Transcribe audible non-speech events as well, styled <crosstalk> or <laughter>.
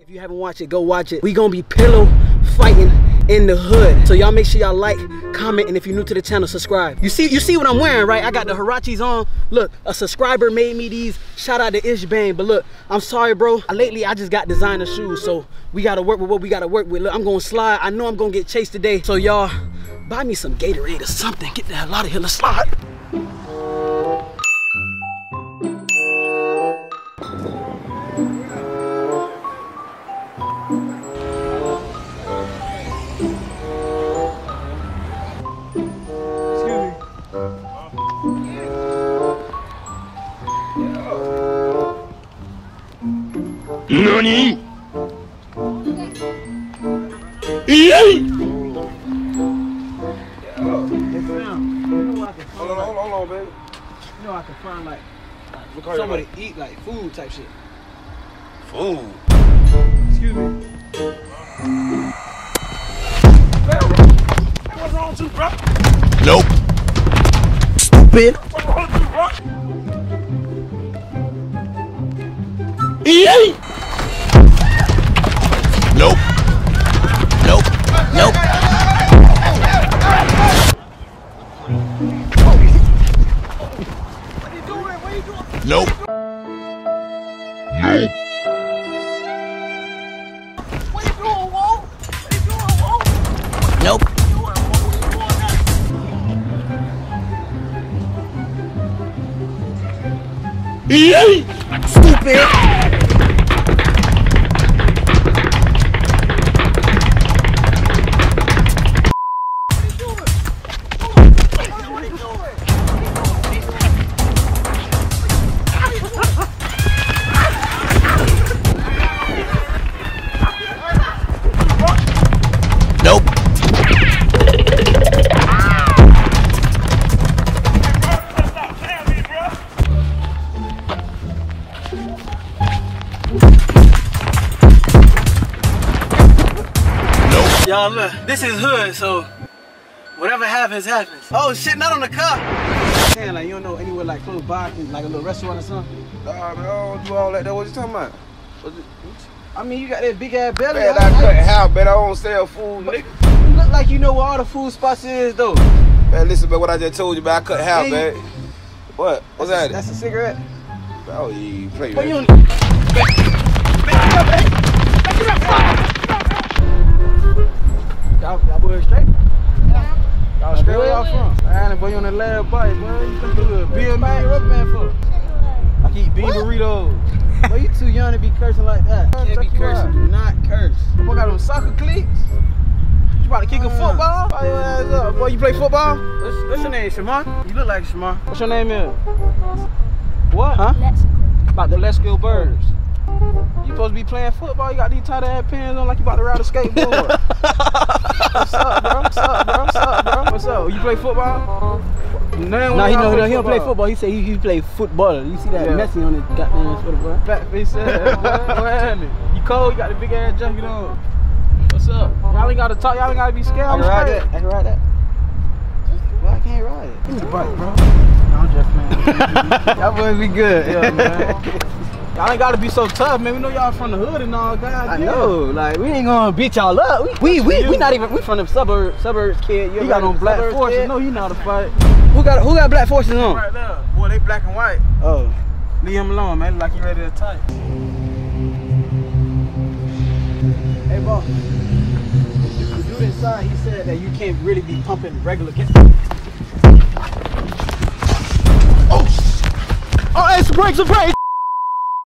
If you haven't watched it, go watch it. We gonna be pillow fighting in the hood. So y'all make sure y'all like, comment, and if you're new to the channel, subscribe. You see, you see what I'm wearing, right? I got the Huaraches on. Look, a subscriber made me these. Shout out to Ishbane. But look, I'm sorry, bro. Lately, I just got designer shoes, so we gotta work with what we gotta work with. Look, I'm gonna slide. I know I'm gonna get chased today. So y'all, buy me some Gatorade or something. Get the hell out of here. Let's slide. Can find? Hold on, hold on, hold on, baby. You know I can find like, Look like how to eat, like food type shit. Food. Excuse me. What's wrong with you, bro? Nope. Stupid. What's wrong with you, bro? EA! Nope. Nope. What you doing, Walt? What you doing, Walt? Nope. You Y'all look, this is hood, so whatever happens, happens. Oh shit, not on the car. Saying like you don't know anywhere like close by, like a little restaurant or something. Nah, man, I don't do all that. That what you talking about? What's it? I mean, you got that big ass belly. Man, I- I I- cut half, man. I don't sell food, nigga. You look like you know where all the food spots is though. Man, listen, man, what I just told you, man. I cut half, Yeah, man. What? What's that? That's a cigarette. Oh, yeah, you play, But man. you don't. The last bite, boy. You think you a Bill man, rubber man for? I keep bean burritos. <laughs> boy, you too young to be cursing like that. Can't be Check you cursing. Do not curse. Boy, got them soccer cleats. You about to kick a uh. football? Fire your ass up. Boy, you play football? What's, what's your name, Shamar? You look like Shamar. What's your name is? What? Huh? Let's About the Let's Go Birds. You supposed to be playing football. You got these tight ass pants on like you about to ride a skateboard. <laughs> What's up, bro? What's up, bro? What's up, bro? What's up? You play football? No, Nah, he know he don't play football. He said he, he play football. You see that Yeah. Messi on his goddamn bro? Fat face ass. What happened? You cold? You got the big ass jacket on. What's up? Y'all ain't gotta talk. Y'all ain't gotta be scared. I can ride that. I can ride that. Well, I can't ride it. Give me the bike, bro. <laughs> No, I'm just playing. <laughs> Y'all boys be good. yeah, man. <laughs> Y'all ain't gotta be so tough, man. We know y'all from the hood and all. God, I know, like we ain't gonna beat y'all up. We we we, we not even we from the suburbs suburbs kid. You got on black suburbs forces. kid? No, you know how to fight. Who got who got black forces on? Right there. Boy, they black and white. Oh, Leave him alone, man. Like you ready to fight. Hey, boss. The dude inside, he said that you can't really be pumping regular gas. Oh, oh, it's brakes, it's brakes.